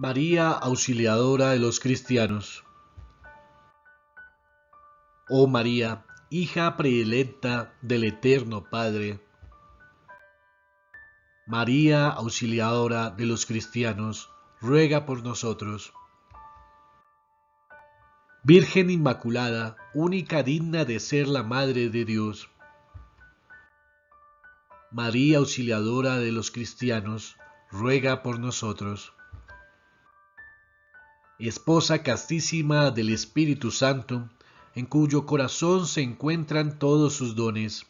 María Auxiliadora de los Cristianos. Oh María, hija predilecta del Eterno Padre. María Auxiliadora de los Cristianos, ruega por nosotros. Virgen Inmaculada, única digna de ser la Madre de Dios. María Auxiliadora de los Cristianos, ruega por nosotros. Esposa castísima del Espíritu Santo, en cuyo corazón se encuentran todos sus dones.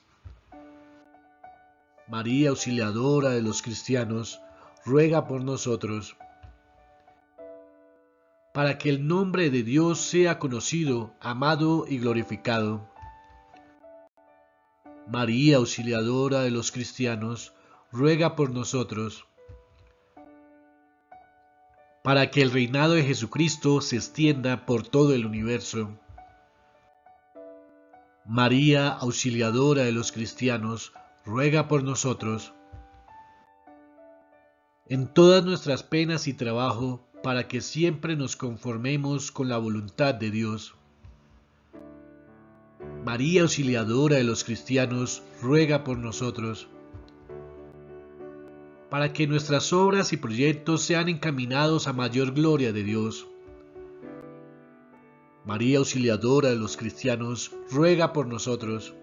María Auxiliadora de los Cristianos, ruega por nosotros. Para que el nombre de Dios sea conocido, amado y glorificado. María Auxiliadora de los Cristianos, ruega por nosotros. Para que el reinado de Jesucristo se extienda por todo el universo. María Auxiliadora de los Cristianos, ruega por nosotros. En todas nuestras penas y trabajo, para que siempre nos conformemos con la voluntad de Dios. María Auxiliadora de los cristianos, ruega por nosotros, para que nuestras obras y proyectos sean encaminados a mayor gloria de Dios. María Auxiliadora de los cristianos, ruega por nosotros,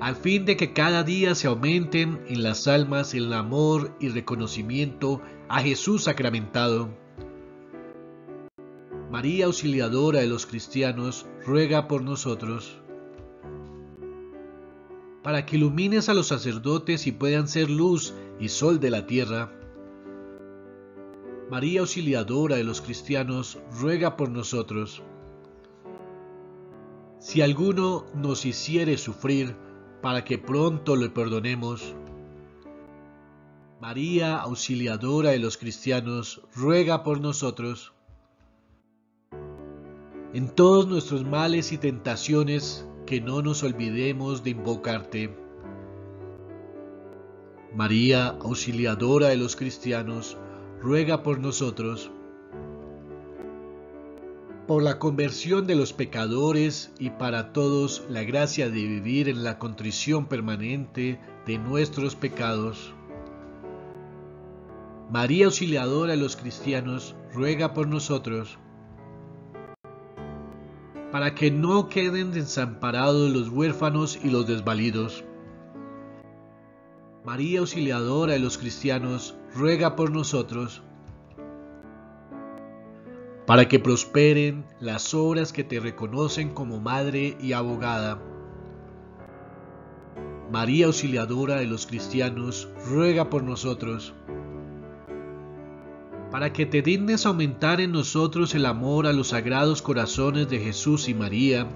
al fin de que cada día se aumenten en las almas el amor y reconocimiento a Jesús sacramentado María Auxiliadora de los cristianos, ruega por nosotros. Para que ilumines a los sacerdotes y puedan ser luz y sol de la tierra. María Auxiliadora de los cristianos, ruega por nosotros. Si alguno nos hiciere sufrir, para que pronto le perdonemos. María Auxiliadora de los cristianos, ruega por nosotros en todos nuestros males y tentaciones, que no nos olvidemos de invocarte. María, auxiliadora de los cristianos, ruega por nosotros. Por la conversión de los pecadores y para todos la gracia de vivir en la contrición permanente de nuestros pecados. María Auxiliadora de los cristianos, ruega por nosotros para que no queden desamparados los huérfanos y los desvalidos. María Auxiliadora de los cristianos, ruega por nosotros, para que prosperen las obras que te reconocen como Madre y Abogada. María Auxiliadora de los cristianos, ruega por nosotros para que te dignes aumentar en nosotros el amor a los sagrados corazones de Jesús y María,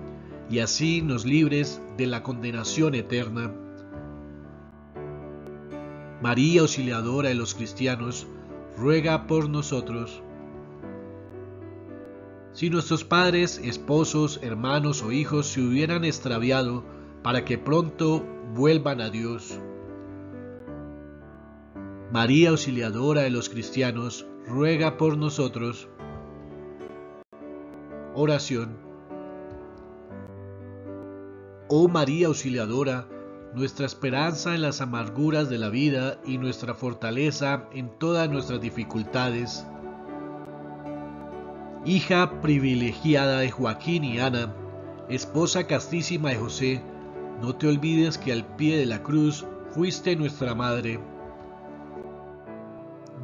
y así nos libres de la condenación eterna. María Auxiliadora de los cristianos, ruega por nosotros. Si nuestros padres, esposos, hermanos o hijos se hubieran extraviado, para que pronto vuelvan a Dios. María Auxiliadora de los cristianos, ruega por nosotros. Oración. Oh María Auxiliadora, nuestra esperanza en las amarguras de la vida y nuestra fortaleza en todas nuestras dificultades. Hija privilegiada de Joaquín y Ana, esposa castísima de José, no te olvides que al pie de la cruz fuiste nuestra madre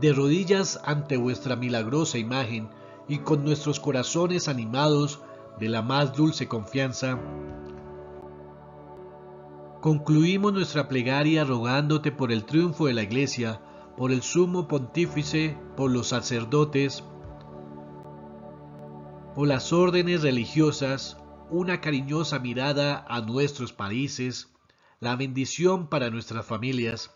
de rodillas ante vuestra milagrosa imagen y con nuestros corazones animados de la más dulce confianza, concluimos nuestra plegaria rogándote por el triunfo de la Iglesia, por el sumo pontífice, por los sacerdotes, por las órdenes religiosas, una cariñosa mirada a nuestros países, la bendición para nuestras familias,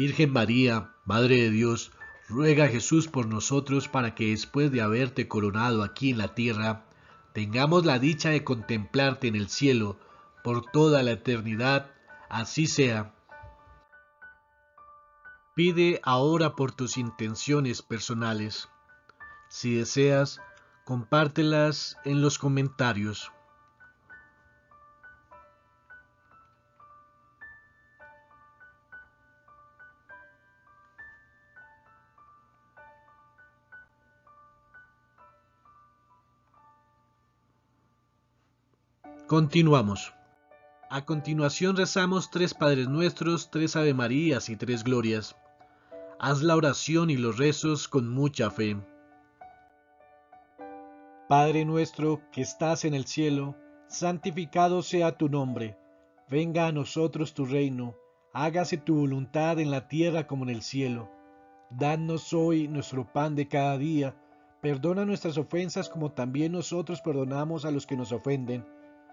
Virgen María, Madre de Dios, ruega a Jesús por nosotros para que después de haberte coronado aquí en la tierra, tengamos la dicha de contemplarte en el cielo por toda la eternidad, así sea. Pide ahora por tus intenciones personales. Si deseas, compártelas en los comentarios. Continuamos. A continuación rezamos tres Padres Nuestros, tres Ave Marías y tres Glorias. Haz la oración y los rezos con mucha fe. Padre nuestro que estás en el cielo, santificado sea tu nombre. Venga a nosotros tu reino, hágase tu voluntad en la tierra como en el cielo. Danos hoy nuestro pan de cada día, perdona nuestras ofensas como también nosotros perdonamos a los que nos ofenden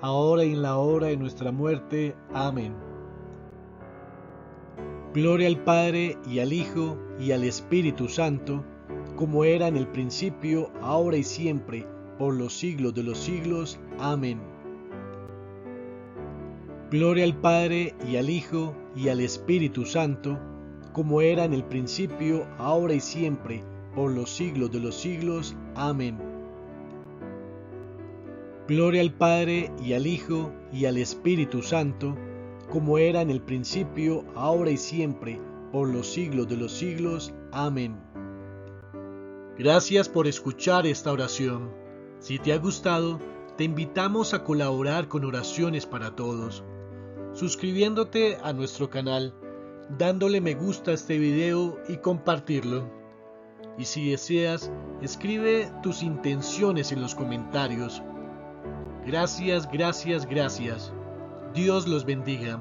ahora y en la hora de nuestra muerte. Amén. Gloria al Padre y al Hijo y al Espíritu Santo, como era en el principio, ahora y siempre, por los siglos de los siglos. Amén. Gloria al Padre y al Hijo y al Espíritu Santo, como era en el principio, ahora y siempre, por los siglos de los siglos. Amén. Gloria al Padre y al Hijo y al Espíritu Santo, como era en el principio, ahora y siempre, por los siglos de los siglos. Amén. Gracias por escuchar esta oración. Si te ha gustado, te invitamos a colaborar con oraciones para todos, suscribiéndote a nuestro canal, dándole me gusta a este video y compartirlo. Y si deseas, escribe tus intenciones en los comentarios Gracias, gracias, gracias. Dios los bendiga.